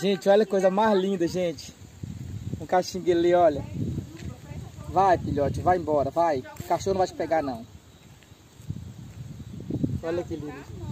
Gente, olha a coisa mais linda, gente. Um cachimbo ali, olha. Vai, filhote, vai embora, vai. O cachorro não vai te pegar, não. Olha que lindo.